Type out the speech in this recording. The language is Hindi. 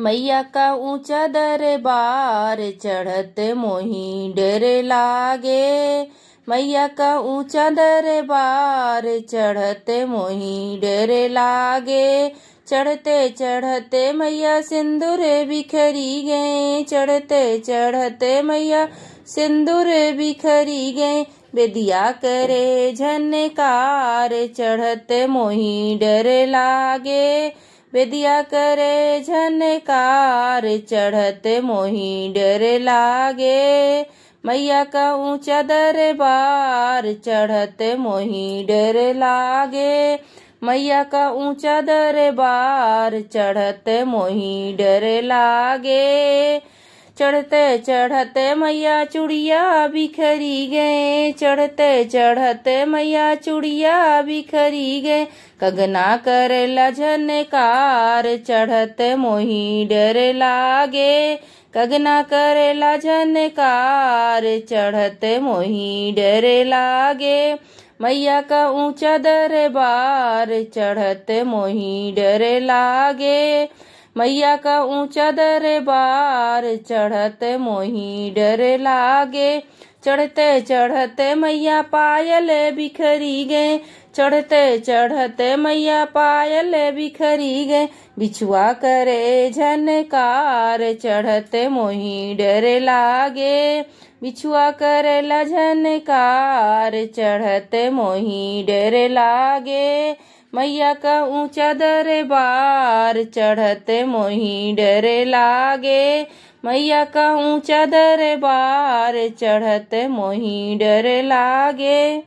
मैया का ऊँचा दरबार चढ़त मोही डर लागे। मैया का ऊँचा दरबार चढ़त मोही डर लागे। चढ़ते चढ़ते मैया सिंदूर बिखरी गए। चढ़ते चढ़ते मैया सिंदूर बिखरी गए। बेदिया करे झनकार चढ़ते मोही डर लागे। बेदिया करे झनकार चढ़त मोही डर लागे। मैया का ऊँचा दरबार चढ़त मोही डर लागे। मैया का ऊँचा दरबार चढ़त मोही डर लागे। चढ़ते चढ़ते मैया चुड़िया बिखरी गए। चढ़ते चढ़ते मैया चुड़िया बिखरी गए। कगना करेला झनकार चढ़ते मोही डर लागे। कगना करेला झनकार चढ़ते मोही डर लागे। मैया का ऊँचा दरबार, चढ़ते मोही डर लागे। मैया का ऊँचा दरबार, चढ़ते मोही डर लागे। चढ़ते चढ़ते मैया पायल बिखरी गए। चढ़ते चढ़ते मैया पायल बिखरी गए। बिछुआ करे झनकार, चढ़ते मोही डर लागे। बिछुआ करेला झनकार, चढ़ते मोही डर लागे। मैया का ऊँचा दरबार चढ़ते मोही डर लागे। मैया का ऊँचा दरबार चढ़ते मोही डर लागे।